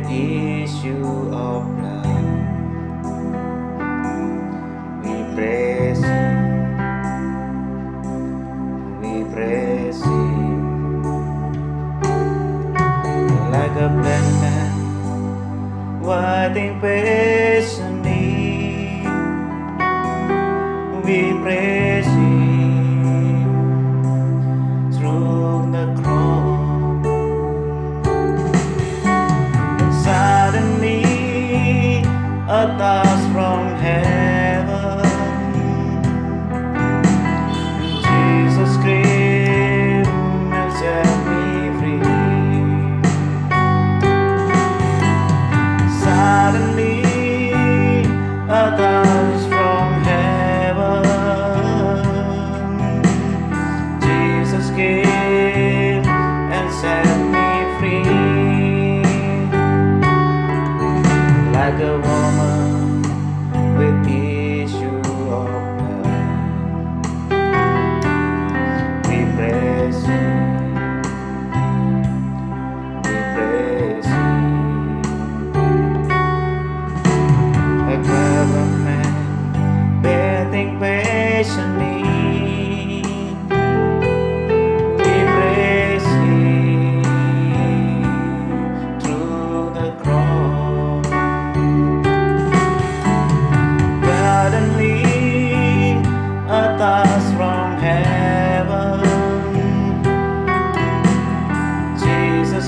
great issue of love. We praise Him, we praise Him. Like a blind man, waiting in. go on.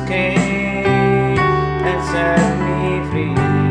came and set me free.